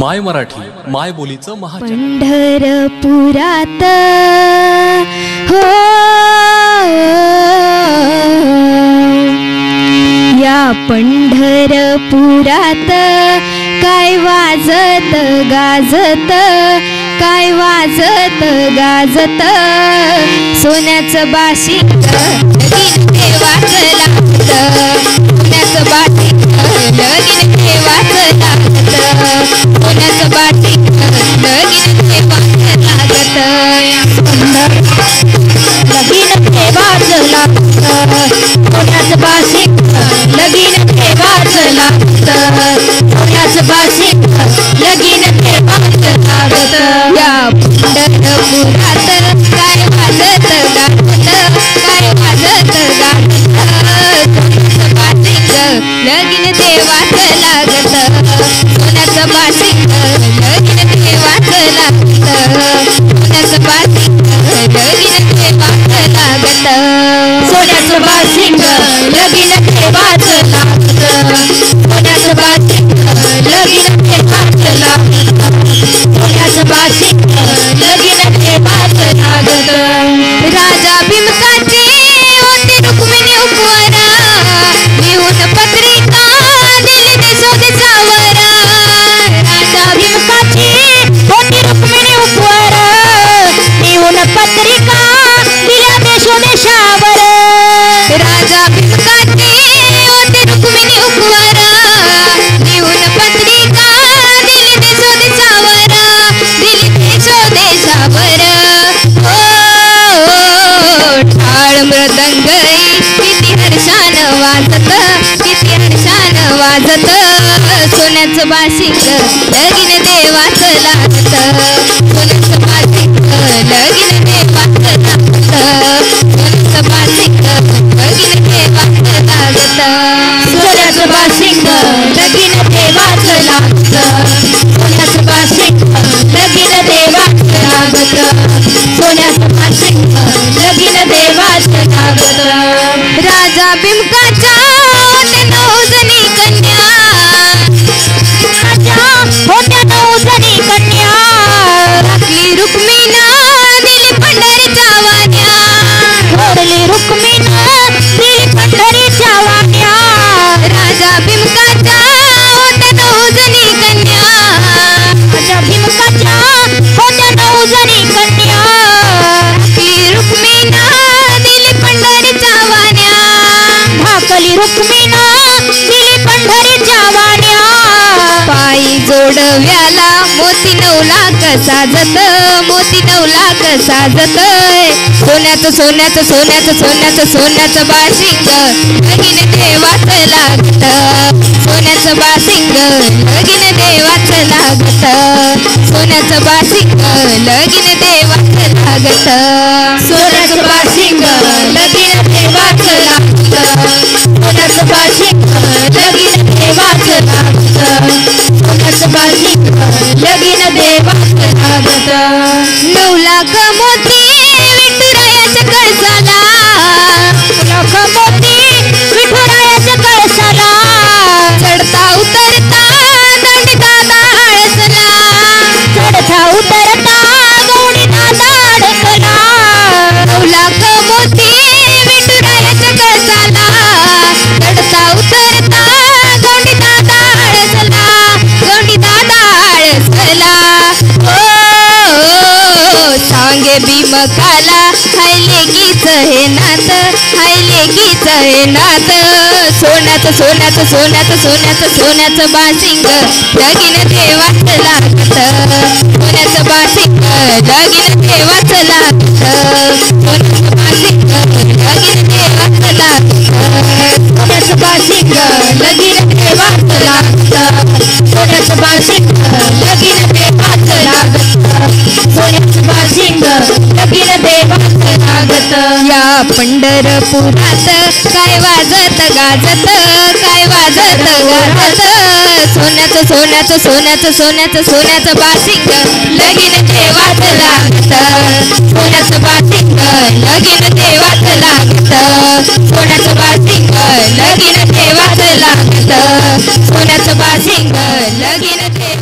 माय मराठी माय बोलीचं महा पंढरपुरात हो या पंढरपुरात काय वाजत गाजत काय वाजत गाजत? सोन्याचं बाशिंग लगीन देवाचं लागत सोन्याचं बाशिंग लगीन देवाचं लागत सोन्याचं लगीन लागत सोन्याचं लगीन किती हर्षान वाजत किती हर्षान वाजत. सोन्याचं बाशिंग लगीन देवाचं लागत सोन्याचं राजा कन्या। राजा होत्या नवजनी कन्या। राखली रुक्मिणा दिली पंढरीच्या वाण्या थोरली रुक्मिणा दिली पंढरीच्या वाण्या राजा बिम होत्या रुक्मिणा दिली पंढरीच्या वाण्या. पायी जोडव्याला मोती नवला साजत मोती नवला साजत सोन्याचं सोन्याचं सोन्याचं सोन्याचं सोन्याचं बाशिंग लगीन देवाच लागत. सोन्याचं बाशिंग लगीन देवाच लागत. सोन्याचं बाशिंग लगीन देवाच लागत. सोन्याचं बाशिंग सोन्याचं लगीन देवाचं लागत लगीन देवाचं लागत नऊ लाख मोती विठुरायाच्या कळसाला मकाला भीमकाला हायले गीच हे नात हायले गीच हे नात. सोन्याचं सोन्याचं सोन्याचं सोन्याचं सोन्याचं बासिंग लगीन देवाच लागत. सोन्याचं बासिंग लगीन देवाच लागत. सोन्याचं बाशिंग लगीन देवाचं लागत या पंढरपुरात काय वाजत गाजत काय वाजत गाजत सोन्याचं सोन्याचं सोन्याचं सोन्याचं सोन्याचं बाशिंग लगीन देवात लागत. सोन्याचं बाशिंग लगीन देवात लागत. सोन्याचं बाशिंग लगीन देवात लागत. सोन्याचं बाशिंग लगीन देवाचं